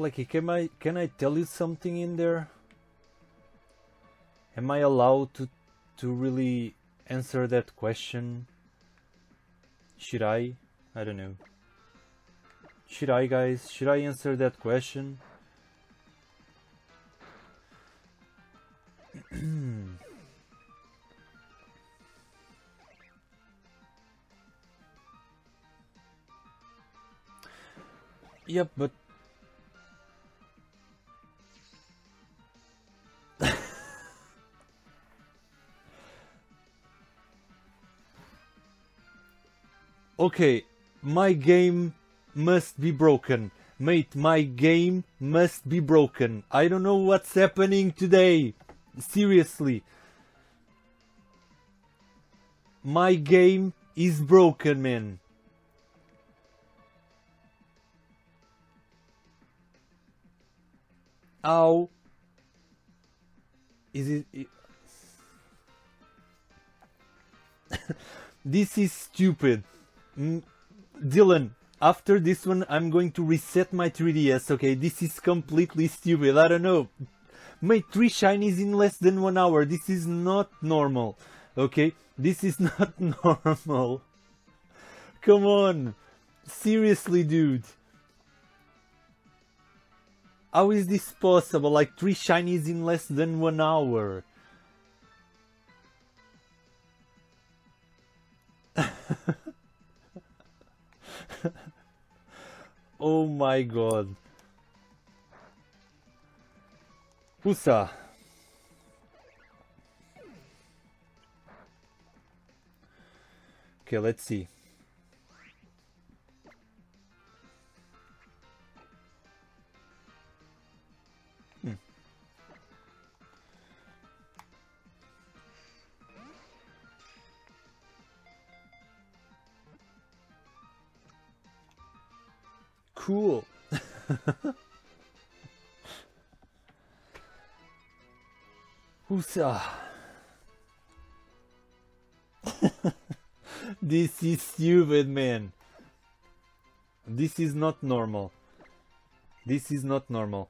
Flecky, can I can I tell you something in there? Am I allowed to to really answer that question? Should I? I don't know. Should I guys? Should I answer that question? yep, but Okay, my game must be broken. Mate, my game must be broken. I don't know what's happening today. Seriously. My game is broken, man. How is it? this is stupid. Dylan, after this one, I'm going to reset my 3DS, okay? This is completely stupid, I don't know. Made three shinies in less than one hour. This is not normal, okay? This is not normal. Come on. Seriously, dude. How is this possible? Like three shinies in less than one hour. oh my god. Pusa. Okay, let's see. Cool. Husa. this is stupid, man. This is not normal. This is not normal.